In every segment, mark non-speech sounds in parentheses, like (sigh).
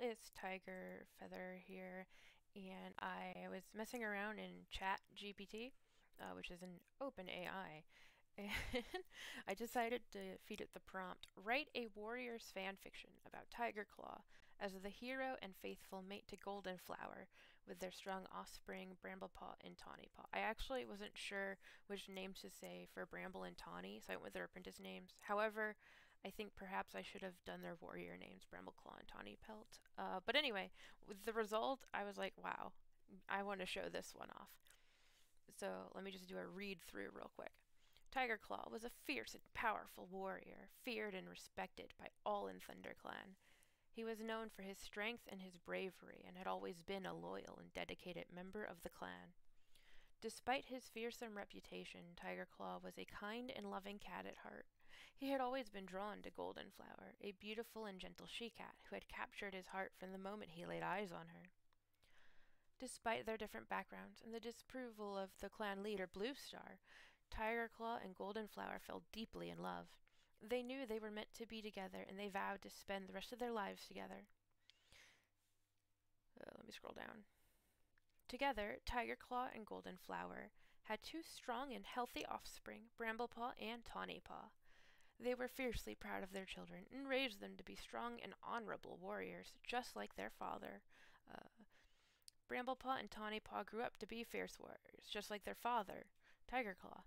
it's Tiger Feather here, and I was messing around in Chat GPT, uh, which is an OpenAI, (laughs) and I decided to feed it the prompt write a warrior's fan fiction about Tigerclaw as the hero and faithful mate to Goldenflower with their strong offspring Bramblepaw and Tawnypaw. I actually wasn't sure which name to say for Bramble and Tawny, so I went with their apprentice names. However, I think perhaps I should have done their warrior names, Brambleclaw and Tawnypelt. Uh, but anyway, with the result, I was like, wow, I want to show this one off. So let me just do a read through real quick. Tigerclaw was a fierce and powerful warrior, feared and respected by all in ThunderClan. He was known for his strength and his bravery, and had always been a loyal and dedicated member of the clan. Despite his fearsome reputation, Tigerclaw was a kind and loving cat at heart. He had always been drawn to Goldenflower, a beautiful and gentle she-cat who had captured his heart from the moment he laid eyes on her. Despite their different backgrounds and the disapproval of the clan leader Blue Star, Tigerclaw and Goldenflower fell deeply in love. They knew they were meant to be together, and they vowed to spend the rest of their lives together. Uh, let me scroll down. Together, Tigerclaw and Goldenflower had two strong and healthy offspring, Bramblepaw and Tawnypaw. They were fiercely proud of their children and raised them to be strong and honorable warriors, just like their father. Uh, Bramblepaw and Tawnypaw grew up to be fierce warriors, just like their father, Tigerclaw.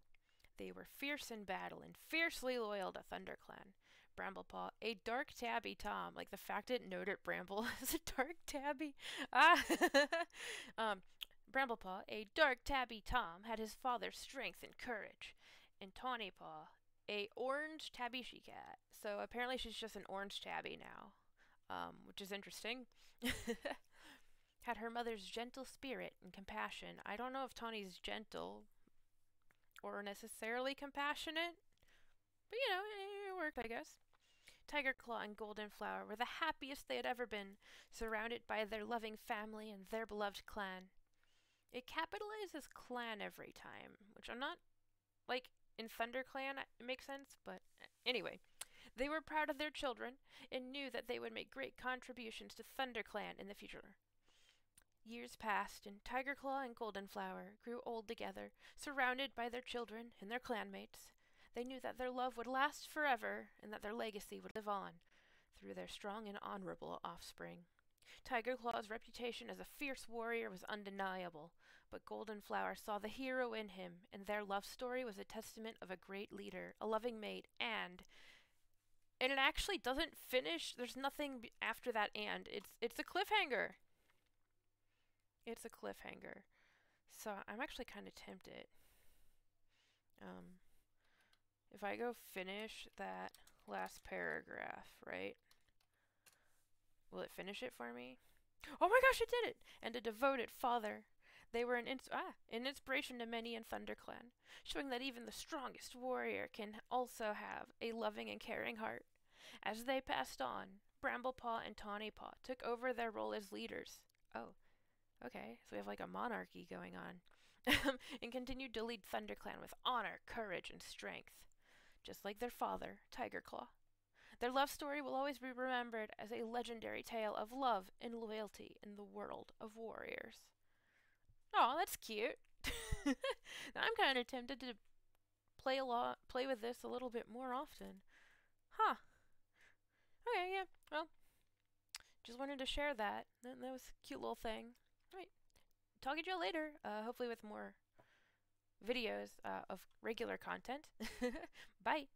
They were fierce in battle and fiercely loyal to ThunderClan. Bramblepaw, a dark tabby Tom, like the fact it noted Bramble (laughs) as a dark tabby. Ah, (laughs) um, Bramblepaw, a dark tabby Tom, had his father's strength and courage, and Tawnypaw, a orange tabby she cat. So apparently she's just an orange tabby now, um, which is interesting. (laughs) had her mother's gentle spirit and compassion. I don't know if Tawny's gentle, or necessarily compassionate. But you know, it worked, I guess. Tigerclaw and Goldenflower were the happiest they had ever been, surrounded by their loving family and their beloved clan. It capitalizes clan every time, which I'm not, like, in ThunderClan, it makes sense, but eh, anyway. They were proud of their children and knew that they would make great contributions to ThunderClan in the future. Years passed, and Tigerclaw and Goldenflower grew old together, surrounded by their children and their clanmates. They knew that their love would last forever, and that their legacy would live on through their strong and honorable offspring. Tigerclaw's reputation as a fierce warrior was undeniable, but Goldenflower saw the hero in him, and their love story was a testament of a great leader, a loving mate, and and it actually doesn't finish. There's nothing after that and. It's it's a cliffhanger. It's a cliffhanger. So I'm actually kind of tempted. Um, if I go finish that last paragraph, right? Will it finish it for me? Oh my gosh, it did it! And a devoted father. They were an, ins ah, an inspiration to many in ThunderClan, showing that even the strongest warrior can also have a loving and caring heart. As they passed on, Bramblepaw and Tawnypaw took over their role as leaders. Oh, Okay, so we have like a monarchy going on. (laughs) and continued to lead ThunderClan with honor, courage, and strength. Just like their father, Tigerclaw. Their love story will always be remembered as a legendary tale of love and loyalty in the world of warriors. Oh, that's cute. (laughs) I'm kind of tempted to play a lot, play with this a little bit more often. Huh. Okay, yeah. Well, just wanted to share that. That, was a cute little thing. Alright, Talk to you later, uh, hopefully with more videos uh, of regular content. (laughs) Bye!